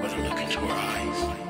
But I'm looking her eyes.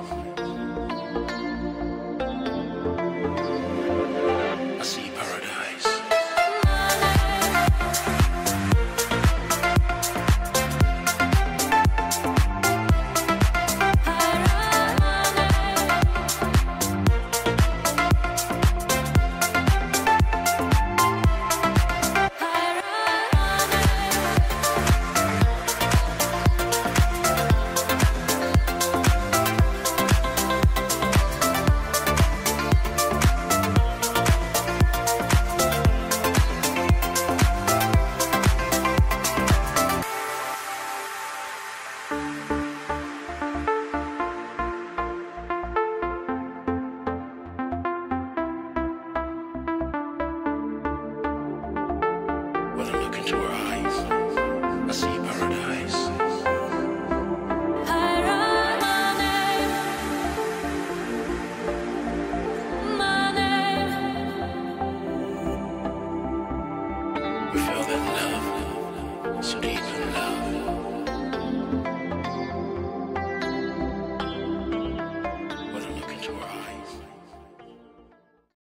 so deep in love.